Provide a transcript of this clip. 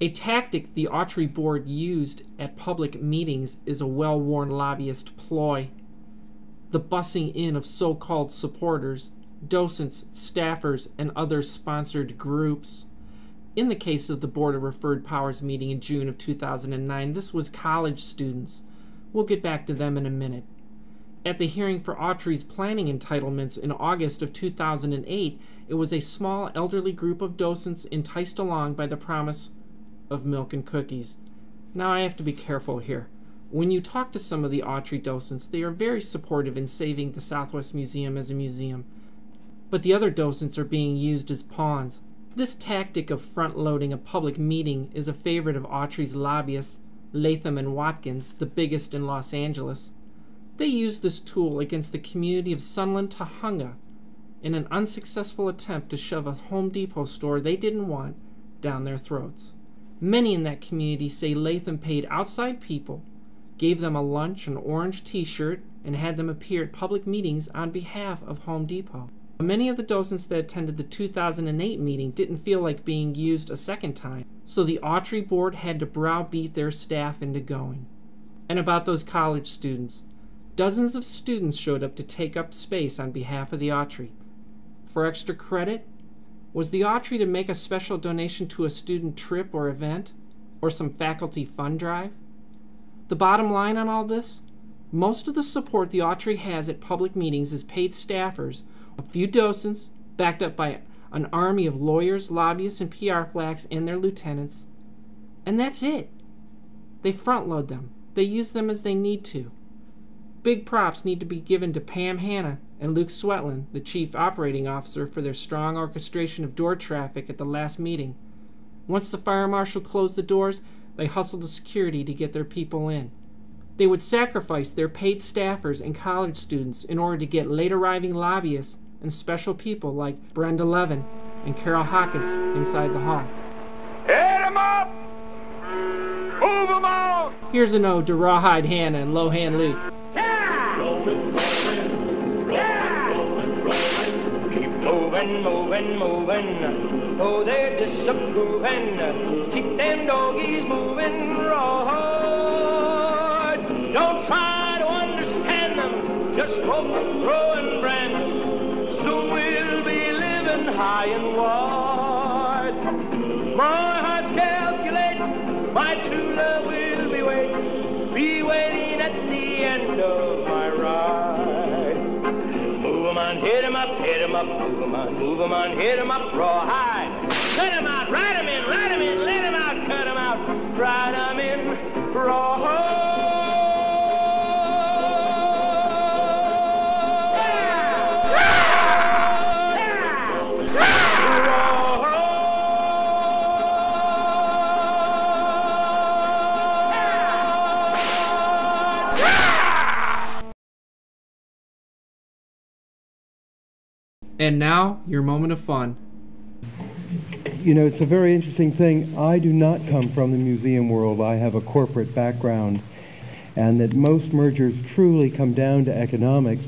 A tactic the Autry board used at public meetings is a well worn lobbyist ploy. The bussing in of so called supporters, docents, staffers, and other sponsored groups. In the case of the Board of Referred Powers meeting in June of 2009, this was college students. We'll get back to them in a minute. At the hearing for Autry's planning entitlements in August of 2008, it was a small elderly group of docents enticed along by the promise of milk and cookies. Now I have to be careful here. When you talk to some of the Autry docents, they are very supportive in saving the Southwest Museum as a museum. But the other docents are being used as pawns. This tactic of front loading a public meeting is a favorite of Autry's lobbyists, Latham and Watkins, the biggest in Los Angeles. They used this tool against the community of Sunland Tujunga in an unsuccessful attempt to shove a Home Depot store they didn't want down their throats. Many in that community say Latham paid outside people, gave them a lunch, an orange t shirt, and had them appear at public meetings on behalf of Home Depot. Many of the docents that attended the 2008 meeting didn't feel like being used a second time, so the Autry board had to browbeat their staff into going. And about those college students, dozens of students showed up to take up space on behalf of the Autry. For extra credit, was the Autry to make a special donation to a student trip or event, or some faculty fund drive? The bottom line on all this? Most of the support the Autry has at public meetings is paid staffers a few docents, backed up by an army of lawyers, lobbyists, and PR flacks and their lieutenants. And that's it. They front load them. They use them as they need to. Big props need to be given to Pam Hanna and Luke Swetland, the chief operating officer, for their strong orchestration of door traffic at the last meeting. Once the fire marshal closed the doors, they hustled the security to get their people in. They would sacrifice their paid staffers and college students in order to get late arriving lobbyists and special people like Brenda Levin and Carol Hawkes inside the hall. Hit 'em up! Move 'em out! Here's an ode to Rawhide Hanna and Lohan Luke. Yeah! Keep moving, moving, moving. Oh, they're just. Keep them doggies moving raw. Don't try to understand them. Just rope throw and brand. Soon we'll be living high and wide. My heart's calculating. My true love will be waiting. Be waiting at the end of my ride. Move 'em on, hit 'em up, hit 'em up, move 'em on, move 'em on, hit 'em up, rawhide. Cut 'em out, ride 'em in, ride 'em in, let 'em out, cut 'em out, ride 'em in, And now, your moment of fun. You know, it's a very interesting thing. I do not come from the museum world. I have a corporate background. And that most mergers truly come down to economics.